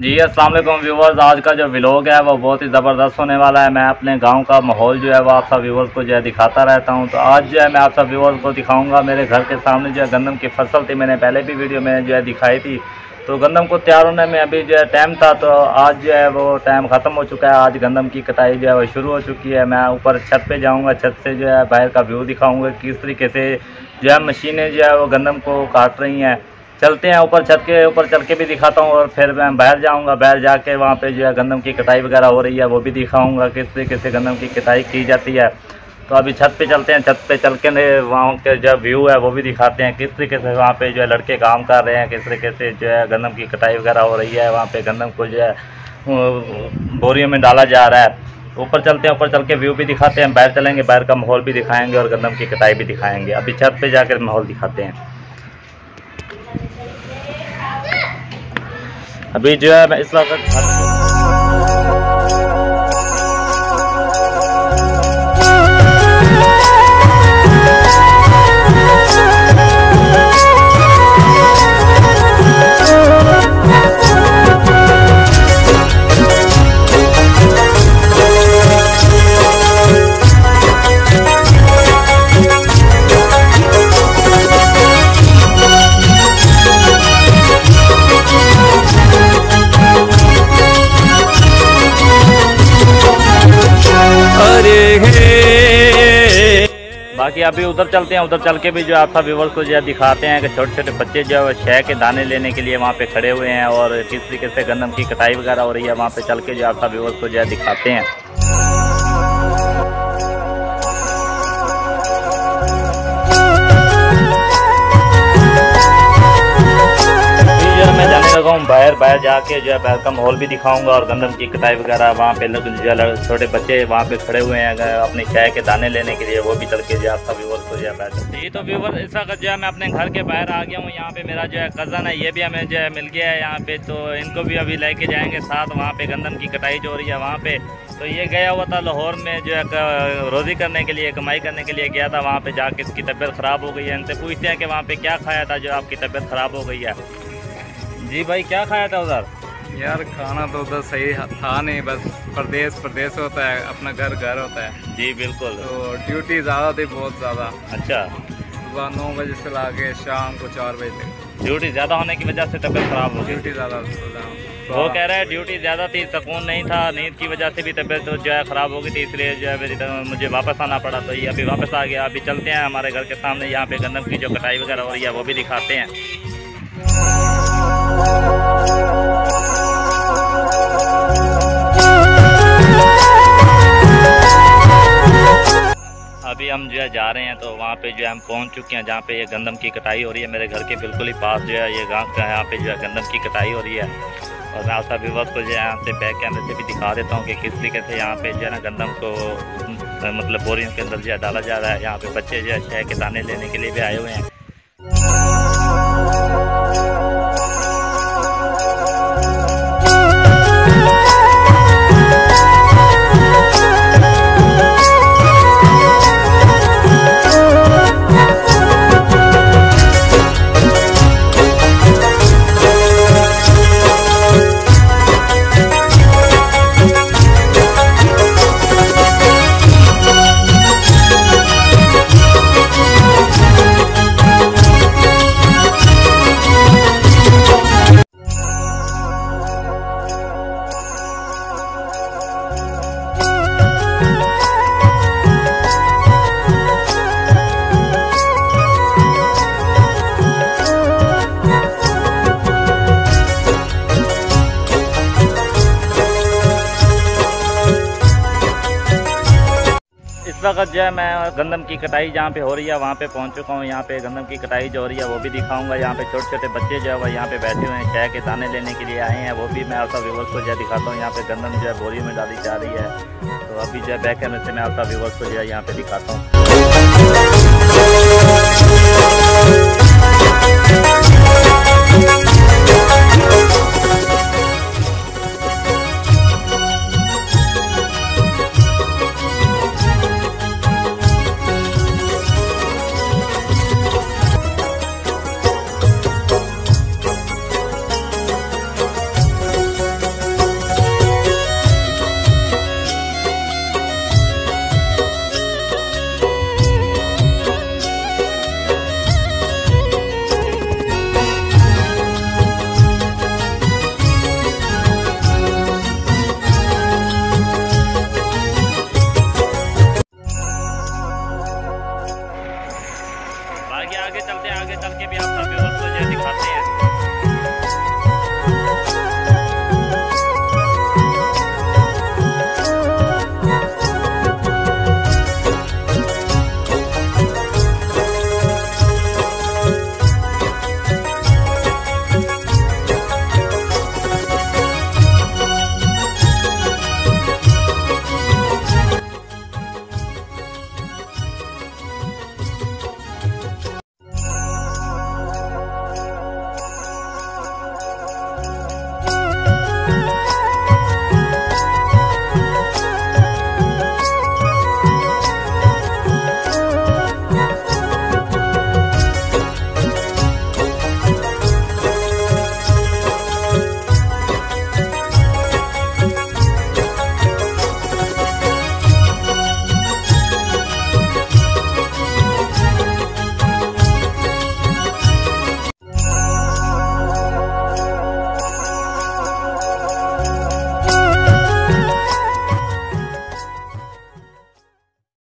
जी, अस्सलाम वालेकुम व्यूवर्स आज का जो व्लॉग है, वो बहुत ही ज़बरदस्त होने वाला है। मैं अपने गाँव का माहौल जो है, वो आप सब व्यूवर्स को जो है दिखाता रहता हूँ। तो आज जो है, मैं आप सब व्यूवर्स को दिखाऊँगा। मेरे घर के सामने जो है, गंदम की फ़सल थी। मैंने पहले भी वीडियो में जो है दिखाई थी। तो गंदम को तैयार होने में अभी जो है टाइम था। तो आज जो है, वो टाइम ख़त्म हो चुका है। आज गंदम की कटाई जो है, वो शुरू हो चुकी है। मैं ऊपर छत पर जाऊँगा। छत से जो है, बाहर का व्यू दिखाऊँगा। किस तरीके से जो है, मशीनें जो है, वो गंदम को काट रही हैं। चलते हैं ऊपर छत के, ऊपर चल के भी दिखाता हूँ और फिर मैं बाहर जाऊँगा। बाहर जाके वहाँ पे जो है गंदम की कटाई वगैरह हो रही है, वो भी दिखाऊँगा किस तरीके से गंदम की कटाई की जाती है। तो अभी छत पे चलते हैं, छत पे चल के वहाँ के जो व्यू है वो भी दिखाते हैं, किस तरीके से वहाँ पे जो है लड़के काम कर रहे हैं, किस तरीके से जो है गंदम की कटाई वगैरह हो रही है, वहाँ पे गंदम को जो है बोरियों में डाला जा रहा है। ऊपर चलते हैं, ऊपर चल के व्यू भी दिखाते हैं, बाहर चलेंगे, बाहर का माहौल भी दिखाएँगे और गंदम की कटाई भी दिखाएँगे। अभी छत पे जाकर माहौल दिखाते हैं। अभी जो है मैं इस वक्त बाकी अभी उधर चलते हैं, उधर चल के भी जो आपका व्यूवर्स को जो है दिखाते हैं कि छोटे छोटे बच्चे जो है शह के दाने लेने के लिए वहाँ पे खड़े हुए हैं और किस तरीके से गंदम की कटाई वगैरह हो रही है, वहाँ पे चल के जो आपका व्यूवर्स को जो है दिखाते हैं। लगा हूँ बाहर बाहर जाके जो है बाहर हॉल भी दिखाऊँगा और गंदम की कटाई वगैरह वहाँ पे लोग छोटे बच्चे वहाँ पे खड़े हुए हैं अपने चाय के दाने लेने के लिए, वो भी चल के जो आपका व्यूवर को जो है ये तो व्यूवर इस वक्त जो है मैं अपने घर के बाहर आ गया हूँ, यहाँ पे मेरा जो है कज़न है, ये भी हमें जो है मिल गया है यहाँ पे तो इनको भी अभी लेके जाएँगे साथ, वहाँ पे गंदम की कटाई जो हो रही है वहाँ पे। तो ये गया हुआ था लाहौर में जो है रोज़ी करने के लिए, कमाई करने के लिए गया था, वहाँ पे जाके इसकी तबीयत ख़राब हो गई है। इनसे पूछते हैं कि वहाँ पे क्या खाया था जो आपकी तबीयत ख़राब हो गई है। जी भाई क्या खाया था उधर? यार खाना तो उधर सही था नहीं बस प्रदेश प्रदेश होता है अपना घर घर होता है। जी बिल्कुल। तो ड्यूटी ज़्यादा थी बहुत ज़्यादा। अच्छा। सुबह नौ बजे से ला के शाम को चार बजे तक। ड्यूटी ज़्यादा होने की वजह से तबीयत ख़राब हो ड्यूटी ज़्यादा वो कह रहे हैं ड्यूटी ज़्यादा थी सुकून नहीं था नींद की वजह से भी तबीयत तो जो है ख़राब हो गई थी इसलिए जो है मेरी मुझे वापस आना पड़ा। तो ये अभी वापस आ गया अभी चलते हैं हमारे घर के सामने यहाँ पे गंदम की जो कटाई वगैरह हो रही है वो भी दिखाते हैं। अभी हम जो है जा रहे हैं तो वहाँ पे जो है हम पहुँच चुके हैं जहाँ पे ये गंदम की कटाई हो रही है। मेरे घर के बिल्कुल ही पास जो है ये गाँव का है यहाँ पे जो है गंदम की कटाई हो रही है। और मैं आपका विवत को जो है यहाँ से बैक कैमरे से भी दिखा देता हूँ कि किस तरीके से यहाँ पे जो है ना गंदम को मतलब बोरियों के अंदर जो है डाला जा रहा है। यहाँ पे बच्चे जो है शह के दाने लेने के लिए भी आए हुए हैं। वक्त जो है मैं गंदम की कटाई जहाँ पे हो रही है, वहाँ पे पहुँच चुका हूँ। यहाँ पे गंदम की कटाई जो हो रही है, वो भी दिखाऊँगा। यहाँ पे छोटे छोटे बच्चे जो है, वो यहाँ पे बैठे हुए हैं, चाय के दाने लेने के लिए आए हैं। वो भी मैं आपका व्यूवर्स को जो दिखाता हूँ। यहाँ पे गंदम जो है बोरी में डाली जा रही है। तो अभी जो है बैक कैमरे से मैं आपका व्यूवर्स को जो है यहाँ पे दिखाता हूँ। आगे चलते आगे चल के भी आप सभी दोस्तों जैसे